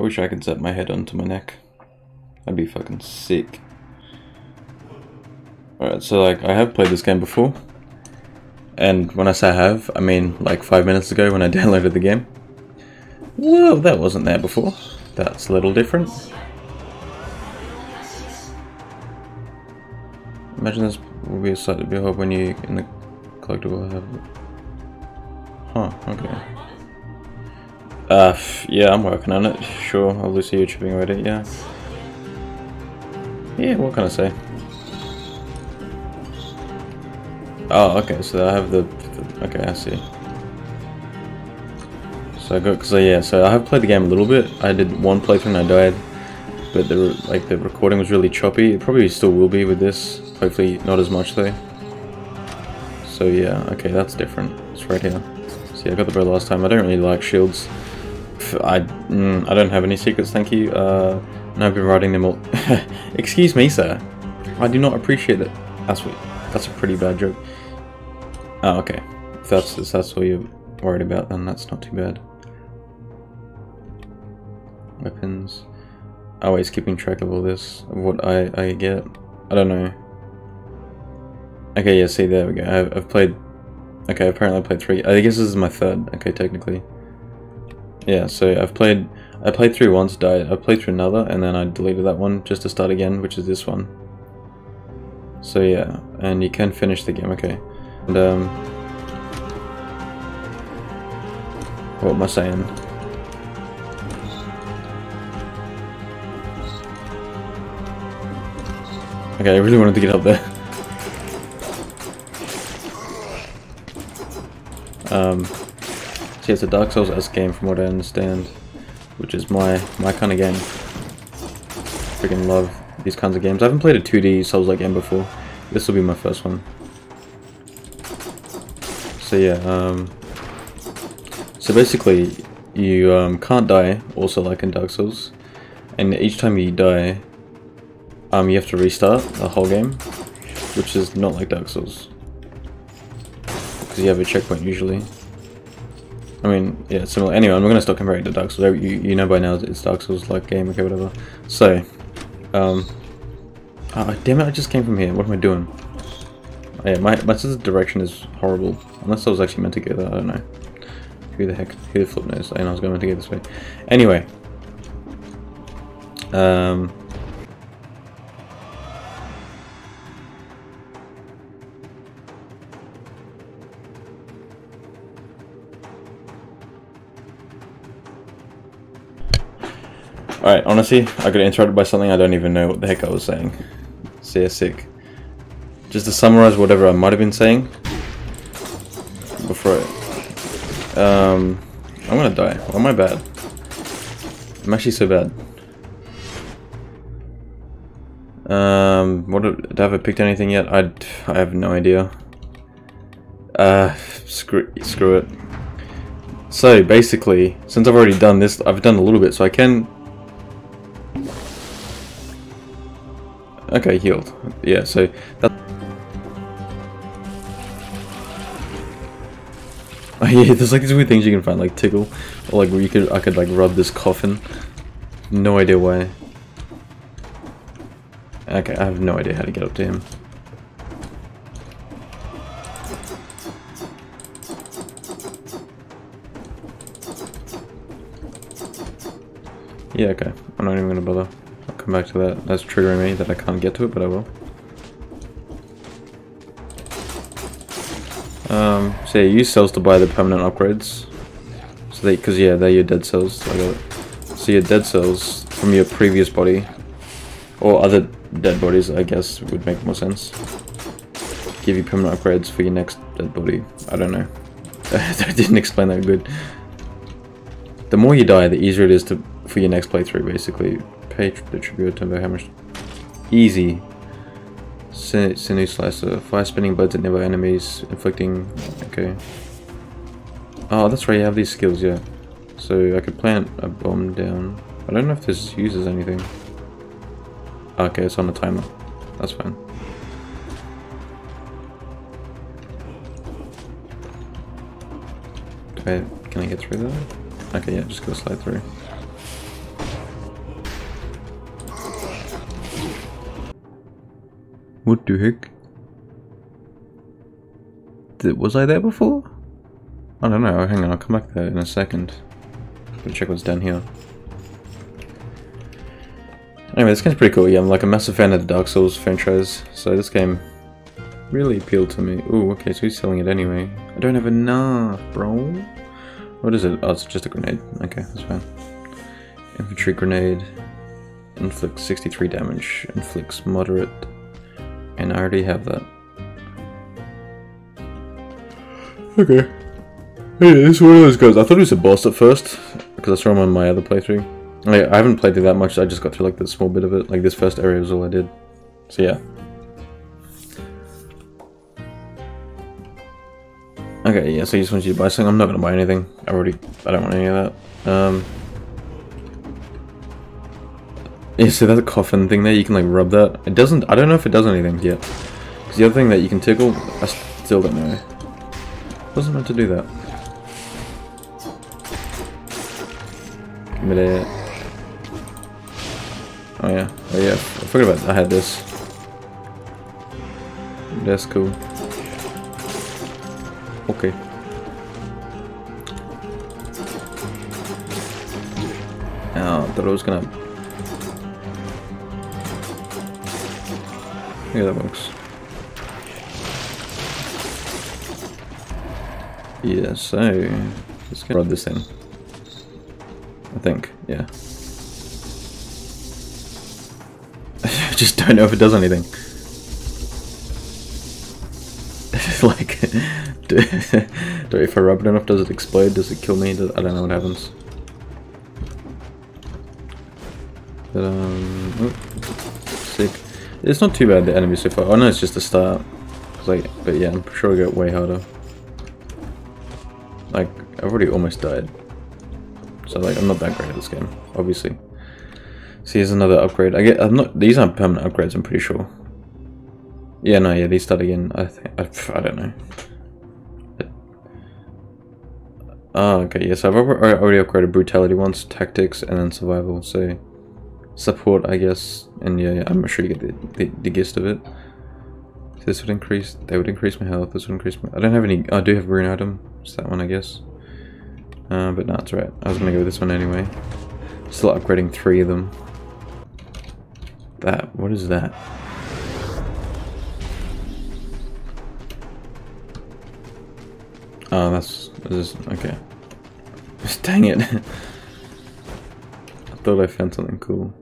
I wish I could zap my head onto my neck. That'd be fucking sick. Alright, so like, I have played this game before. And when I say I have, I mean like five minutes ago when I downloaded the game. Well, that wasn't there before. That's a little different. Imagine this will be a sight to behold when you in the collectible have. Huh. Okay. Uh, yeah, I'm working on it. Sure, I'll do you chipping with it. Yeah. Yeah. What can I say? Oh, okay. So I have the. the okay, I see. So I got because yeah. So I have played the game a little bit. I did one playthrough and I died, but the like the recording was really choppy. It probably still will be with this. Hopefully not as much though. So yeah, okay, that's different. It's right here. See, I got the bow last time. I don't really like shields. I mm, I don't have any secrets, thank you. Uh, and I've been writing them all. Excuse me, sir. I do not appreciate it. That's what. That's a pretty bad joke. Oh, okay. If that's if that's all you're worried about, then that's not too bad. Weapons. Always keeping track of all this, of what I I get. I don't know. Okay, yeah, see, there we go. I've, I've played... Okay, apparently I played three. I guess this is my third. Okay, technically. Yeah, so I've played... I played through once, died. I played through another, and then I deleted that one just to start again, which is this one. So yeah, and you can finish the game, okay. And um... What am I saying? Okay, I really wanted to get up there. Um, it's a Dark Souls-esque game from what I understand, which is my my kind of game. Freaking love these kinds of games. I haven't played a 2D Souls-like game before. This will be my first one. So yeah, um, so basically, you um, can't die, also like in Dark Souls, and each time you die, um, you have to restart the whole game, which is not like Dark Souls because you have a checkpoint usually. I mean, yeah, similar. Anyway, I'm not gonna stop comparing to Dark Souls. You, you know by now it's Dark Souls like game, okay, whatever. So, um, oh, damn it! I just came from here. What am I doing? Oh, yeah, my my sense of direction is horrible. Unless I was actually meant to go there, I don't know. Who the heck? Who the flip knows? I know I was going to go this way. Anyway, um, Alright, honestly, I got interrupted by something I don't even know what the heck I was saying. See, So yeah, sick. Just to summarize whatever I might have been saying. Before it. Um, I'm gonna die. Why am I bad? I'm actually so bad. Um, what have I picked anything yet? I, I have no idea. Uh, screw, screw it. So basically, since I've already done this, I've done a little bit, so I can Okay, healed. Yeah, so that. Oh yeah, there's like these weird things you can find, like tickle, or like where you could I could like rub this coffin. No idea why. Okay, I have no idea how to get up to him. Yeah, okay. I'm not even gonna bother come back to that. That's triggering me that I can't get to it, but I will. Um, so yeah, use cells to buy the permanent upgrades. So they, because yeah, they're your dead cells. So, I got it. so your dead cells from your previous body, or other dead bodies, I guess would make more sense. Give you permanent upgrades for your next dead body. I don't know. I didn't explain that good. The more you die, the easier it is to for your next playthrough, basically pay the tribute to how much easy. Sinew slicer. Fire spinning buds at nearby enemies inflicting okay. Oh that's right you have these skills yeah. So I could plant a bomb down. I don't know if this uses anything. Okay it's on a timer. That's fine. Can I get through that? Okay, yeah, just go slide through. What the heck? Did, was I there before? I don't know. Hang on, I'll come back there in a second. Gonna check what's down here. Anyway, this game's pretty cool. Yeah, I'm like a massive fan of the Dark Souls franchise, so this game really appealed to me. Ooh, okay, so he's selling it anyway. I don't have enough, bro. What is it? Oh, it's just a grenade. Okay, that's fine. Infantry grenade. Inflicts 63 damage. Inflicts moderate. And I already have that. Okay. Yeah, this is one of those guys. I thought he was a boss at first, because I saw him on my other playthrough. I, I haven't played through that much, I just got through like the small bit of it. Like this first area was all I did. So yeah. Okay, yeah, so he just wants you to buy something. I'm not gonna buy anything. I already I don't want any of that. Um Yeah, so that coffin thing there, you can like rub that. It doesn't I don't know if it does anything yet. Because the other thing that you can tickle, I still don't know. Wasn't meant to do that. Give me that. Oh yeah, oh yeah, I forgot about I had this. That's cool. Okay. Oh, I thought I was gonna... Yeah, that works. Yeah, so... Let's get this thing. I think, yeah. I just don't know if it does anything. like, do, if I rub it enough, does it explode? Does it kill me? Does, I don't know what happens. But, um, oh, sick. It's not too bad, the enemy so far. Oh, I know it's just a start. Like, but yeah, I'm sure it'll get way harder. Like, I've already almost died. So like, I'm not that great at this game, obviously. See, here's another upgrade. I get. I'm not. These aren't permanent upgrades. I'm pretty sure. Yeah, no, yeah, these start again. I think. I, I don't know. Oh, okay. Yes, I've already upgraded brutality once, tactics, and then survival. So support, I guess. And yeah, I'm sure you get the, the, the gist of it. So this would increase. They would increase my health. This would increase my. I don't have any. I do have a green item. It's that one, I guess. Uh, but no, it's right. I was gonna go with this one anyway. Still upgrading three of them. That, what is that? Oh, that's, this is, okay. Dang it. I thought I found something cool.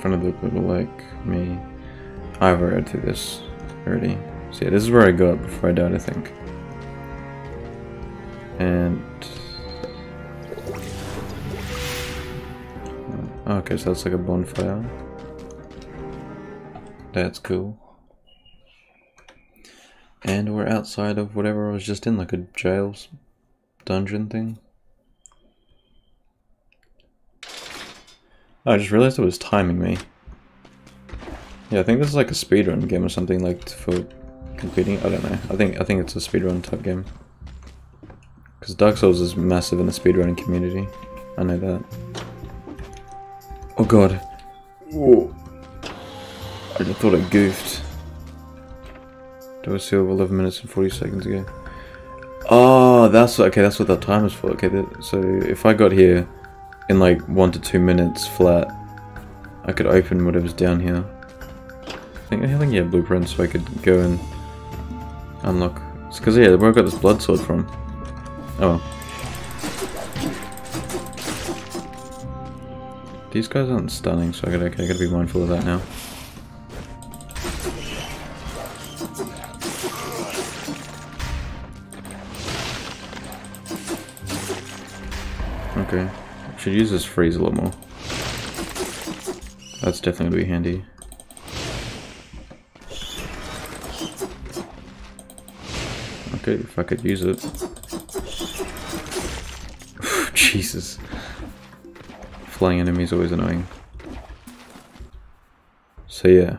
Front of the little like me. I've read through this already. So yeah, this is where I got before I died, I think. And oh, Okay, so that's like a bonfire. That's cool. And we're outside of whatever I was just in, like a jail's dungeon thing. Oh, I just realized it was timing me. Yeah, I think this is like a speedrun game or something like for competing. I don't know. I think I think it's a speedrun type game. Because Dark Souls is massive in the speedrunning community. I know that. Oh god. Whoa. I just thought I goofed. Do I see over 11 minutes and 40 seconds ago? Oh, that's okay. That's what that time is for. Okay, that, so if I got here in like one to two minutes flat, I could open whatever's down here. I think I think yeah, blueprints, so I could go and unlock. It's because yeah, where I got this blood sword from. Oh. These guys aren't stunning, so I gotta, okay, I gotta be mindful of that now. Should use this freeze a little more. That's definitely gonna be handy. Okay, if I could use it. Jesus. Flying enemies always annoying. So yeah.